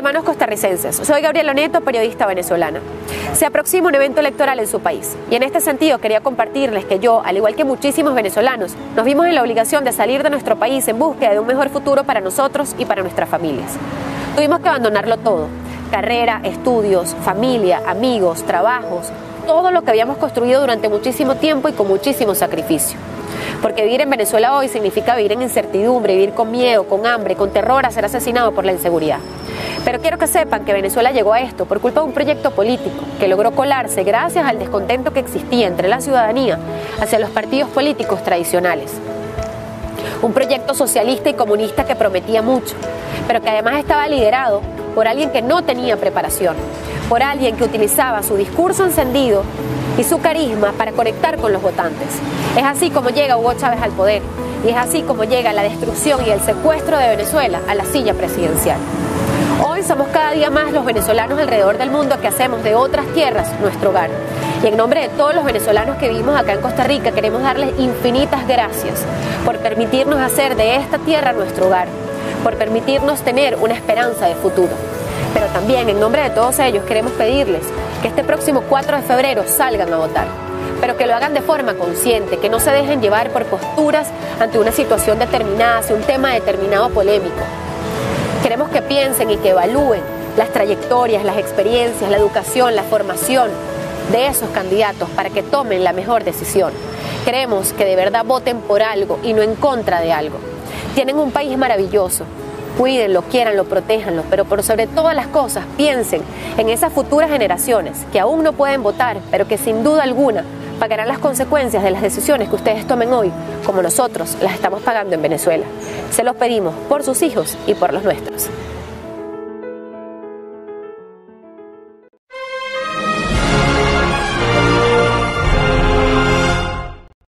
hermanos costarricenses, soy Gabriela Neto, periodista venezolana. Se aproxima un evento electoral en su país y en este sentido quería compartirles que yo, al igual que muchísimos venezolanos, nos vimos en la obligación de salir de nuestro país en búsqueda de un mejor futuro para nosotros y para nuestras familias. Tuvimos que abandonarlo todo, carrera, estudios, familia, amigos, trabajos, todo lo que habíamos construido durante muchísimo tiempo y con muchísimo sacrificio. Porque vivir en Venezuela hoy significa vivir en incertidumbre, vivir con miedo, con hambre, con terror a ser asesinado por la inseguridad. Pero quiero que sepan que Venezuela llegó a esto por culpa de un proyecto político que logró colarse gracias al descontento que existía entre la ciudadanía hacia los partidos políticos tradicionales. Un proyecto socialista y comunista que prometía mucho, pero que además estaba liderado por alguien que no tenía preparación, por alguien que utilizaba su discurso encendido y su carisma para conectar con los votantes. Es así como llega Hugo Chávez al poder y es así como llega la destrucción y el secuestro de Venezuela a la silla presidencial. Hoy somos cada día más los venezolanos alrededor del mundo que hacemos de otras tierras nuestro hogar. Y en nombre de todos los venezolanos que vivimos acá en Costa Rica queremos darles infinitas gracias por permitirnos hacer de esta tierra nuestro hogar, por permitirnos tener una esperanza de futuro. Pero también en nombre de todos ellos queremos pedirles que este próximo 4 de febrero salgan a votar, pero que lo hagan de forma consciente, que no se dejen llevar por posturas ante una situación determinada, hacia un tema determinado polémico. Queremos que piensen y que evalúen las trayectorias, las experiencias, la educación, la formación de esos candidatos para que tomen la mejor decisión. Queremos que de verdad voten por algo y no en contra de algo. Tienen un país maravilloso, cuídenlo, quieranlo, protéjanlo, pero sobre todas las cosas piensen en esas futuras generaciones que aún no pueden votar, pero que sin duda alguna pagarán las consecuencias de las decisiones que ustedes tomen hoy, como nosotros las estamos pagando en Venezuela. Se los pedimos por sus hijos y por los nuestros.